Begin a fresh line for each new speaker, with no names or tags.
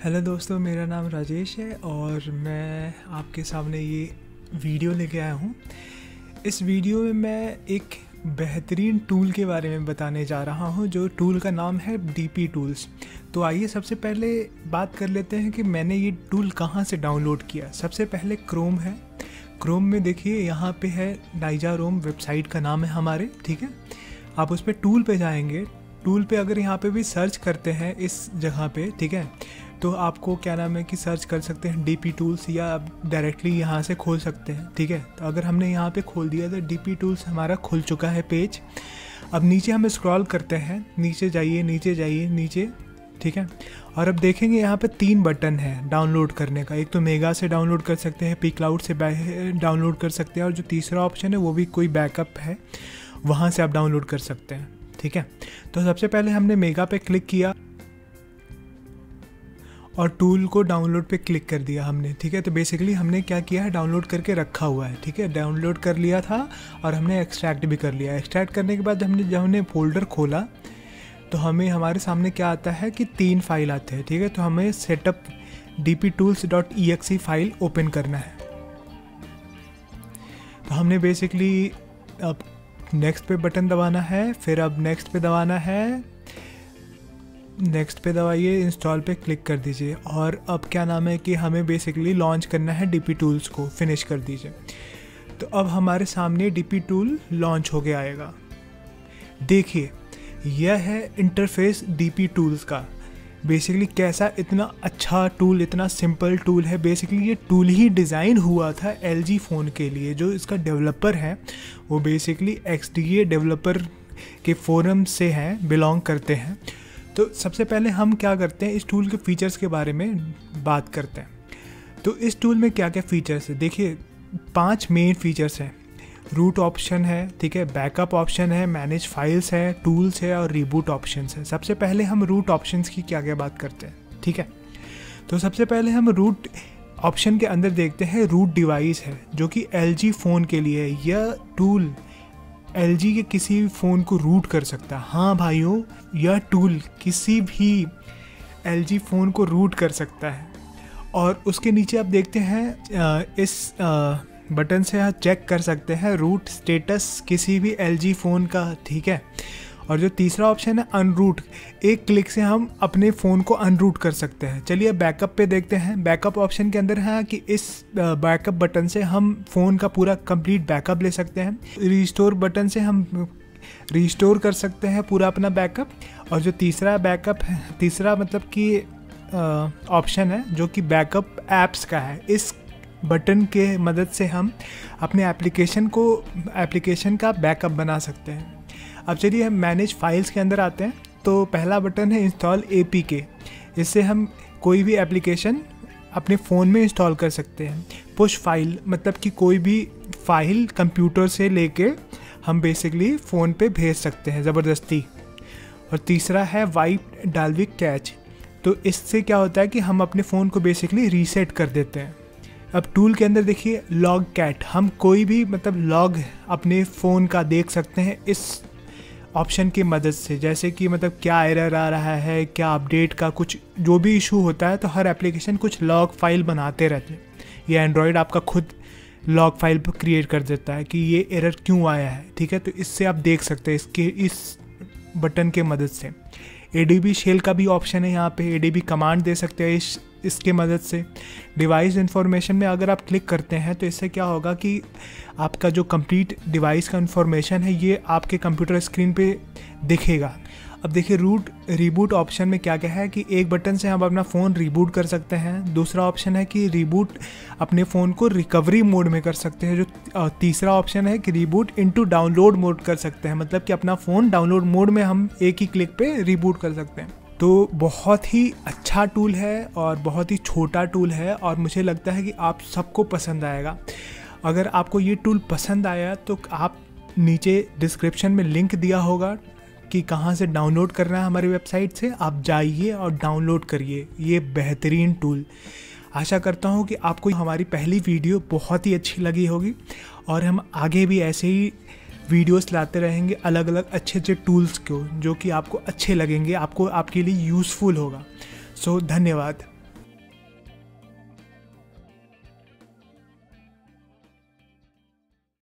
Hello दोस्तों, मेरा नाम राजेश है और मैं आपके सामने ये वीडियो लेके आया हूँ। इस वीडियो में मैं एक बेहतरीन टूल के बारे में बताने जा रहा हूँ, जो टूल का नाम है डीपी टूल्स तो आइए सबसे पहले बात कर लेते हैं कि मैंने ये टूल कहाँ से डाउनलोड किया। सबसे पहले क्रोम है। क्रोम में देखिए, यहाँ पे है नाइजा रोम वेबसाइट का नाम है हमारे, ठीक है? आप उस पर टूल पे जाएँगे। टूल पे अगर यहाँ पे भी सर्च करते हैं इस जगह पे, ठीक है? तो आपको क्या नाम है कि सर्च कर सकते हैं डी पी टूल्स या आप डायरेक्टली यहाँ से खोल सकते हैं, ठीक है? तो अगर हमने यहाँ पे खोल दिया तो डी पी टूल्स हमारा खुल चुका है पेज अब नीचे हम स्क्रॉल करते हैं, नीचे जाइए नीचे जाइए, नीचे, ठीक है? और अब देखेंगे यहाँ पे तीन बटन है डाउनलोड करने का। एक तो मेगा से डाउनलोड कर सकते हैं पी क्लाउड से डाउनलोड कर सकते हैं और जो तीसरा ऑप्शन है वो भी कोई बैकअप है, वहाँ से आप डाउनलोड कर सकते हैं, ठीक है? तो सबसे पहले हमने मेगा पे क्लिक किया। और टूल को डाउनलोड पे क्लिक कर दिया हमने, ठीक है? तो बेसिकली हमने क्या किया है? डाउनलोड करके रखा हुआ है, ठीक है? डाउनलोड कर लिया था और हमने एक्सट्रैक्ट भी कर लिया। एक्सट्रैक्ट करने के बाद हमने, जब हमने फोल्डर खोला तो हमें, हमारे सामने क्या आता है कि तीन फ़ाइल आते हैं, ठीक है? तो हमें setup D P tools dot E X file open करना है। तो हमने बेसिकली अब नेक्स्ट पे बटन दबाना है, फिर अब नेक्स्ट पे दबाना है नेक्स्ट पे दबाइए इंस्टॉल पे क्लिक कर दीजिए। और अब क्या नाम है कि हमें बेसिकली लॉन्च करना है डीपी टूल्स को फिनिश कर दीजिए। तो अब हमारे सामने डीपी टूल लॉन्च हो गया आएगा। देखिए, यह है इंटरफेस डीपी टूल्स का। बेसिकली कैसा इतना अच्छा टूल इतना सिंपल टूल है। बेसिकली ये टूल ही डिज़ाइन हुआ था LG फ़ोन के लिए। जो इसका डेवलपर है, वो बेसिकली XDA डेवलपर के फोरम से हैं बिलोंग करते हैं। तो सबसे पहले हम क्या करते हैं, इस टूल के फीचर्स के बारे में बात करते हैं। तो इस टूल में क्या क्या फीचर्स है? देखिए, पाँच मेन फीचर्स हैं। रूट ऑप्शन है, ठीक है बैकअप ऑप्शन है मैनेज फाइल्स है टूल्स है और रिबूट ऑप्शन है। सबसे पहले हम रूट ऑप्शंस की क्या क्या बात करते हैं, ठीक है? तो सबसे पहले हम रूट ऑप्शन के अंदर देखते हैं रूट डिवाइस है, जो कि LG फ़ोन के लिए यह टूल LG के किसी भी फ़ोन को रूट कर सकता है। हाँ भाइयों, यह टूल किसी भी एलजी फ़ोन को रूट कर सकता है। और उसके नीचे आप देखते हैं इस बटन से आप चेक कर सकते हैं रूट स्टेटस किसी भी एलजी फ़ोन का, ठीक है? और जो तीसरा ऑप्शन है अनरूट एक क्लिक से हम अपने फ़ोन को अनरूट कर सकते हैं। चलिए बैकअप पे देखते हैं। बैकअप ऑप्शन के अंदर है कि इस बैकअप बटन से हम फ़ोन का पूरा कंप्लीट बैकअप ले सकते हैं। रिस्टोर बटन से हम रिस्टोर कर सकते हैं पूरा अपना बैकअप और जो तीसरा बैकअप है, तीसरा मतलब कि ऑप्शन है जो कि बैकअप ऐप्स का है। इस बटन के मदद से हम अपने एप्लीकेशन को एप्लीकेशन का बैकअप बना सकते हैं। अब चलिए हम मैनेज फाइल्स के अंदर आते हैं। तो पहला बटन है इंस्टॉल ए इससे हम कोई भी एप्लीकेशन अपने फ़ोन में इंस्टॉल कर सकते हैं। पुश फ़ाइल मतलब कि कोई भी फ़ाइल कंप्यूटर से लेके हम बेसिकली फ़ोन पे भेज सकते हैं, ज़बरदस्ती। और तीसरा है वाइप डालविक कैच तो इससे क्या होता है कि हम अपने फ़ोन को बेसिकली रीसेट कर देते हैं। अब टूल के अंदर देखिए लॉग कैट हम कोई भी मतलब लॉग अपने फ़ोन का देख सकते हैं इस ऑप्शन की मदद से, जैसे कि मतलब क्या एरर आ रहा है, क्या अपडेट का कुछ, जो भी इशू होता है तो हर एप्लीकेशन कुछ लॉग फ़ाइल बनाते रहते हैं। ये एंड्रॉयड आपका खुद लॉग फ़ाइल क्रिएट कर देता है कि ये एरर क्यों आया है, ठीक है? तो इससे आप देख सकते हैं, इसके, इस बटन के मदद से। ए शेल का भी ऑप्शन है यहाँ पे ए कमांड दे सकते हैं इस, इसके मदद से। डिवाइस इन्फॉर्मेशन में अगर आप क्लिक करते हैं तो इससे क्या होगा कि आपका जो कंप्लीट डिवाइस का इन्फॉर्मेशन है, ये आपके कंप्यूटर स्क्रीन पे दिखेगा। अब देखिए रूट रीबूट ऑप्शन में क्या क्या है कि एक बटन से हम अपना फ़ोन रीबूट कर सकते हैं। दूसरा ऑप्शन है कि रीबूट अपने फ़ोन को रिकवरी मोड में कर सकते हैं, जो तीसरा ऑप्शन है कि रीबूट इनटू डाउनलोड मोड कर सकते हैं। मतलब कि अपना फ़ोन डाउनलोड मोड में हम एक ही क्लिक पे रीबूट कर सकते हैं। तो बहुत ही अच्छा टूल है और बहुत ही छोटा टूल है और मुझे लगता है कि आप सबको पसंद आएगा। अगर आपको ये टूल पसंद आया तो आप नीचे डिस्क्रिप्शन में लिंक दिया होगा। कि कहाँ से डाउनलोड करना है हमारी वेबसाइट से आप जाइए और डाउनलोड करिए। ये बेहतरीन टूल आशा करता हूँ कि आपको हमारी पहली वीडियो बहुत ही अच्छी लगी होगी और हम आगे भी ऐसे ही वीडियोस लाते रहेंगे अलग अलग अच्छे अच्छे टूल्स को जो कि आपको अच्छे लगेंगे आपको आपके लिए यूज़फुल होगा। सो so, धन्यवाद।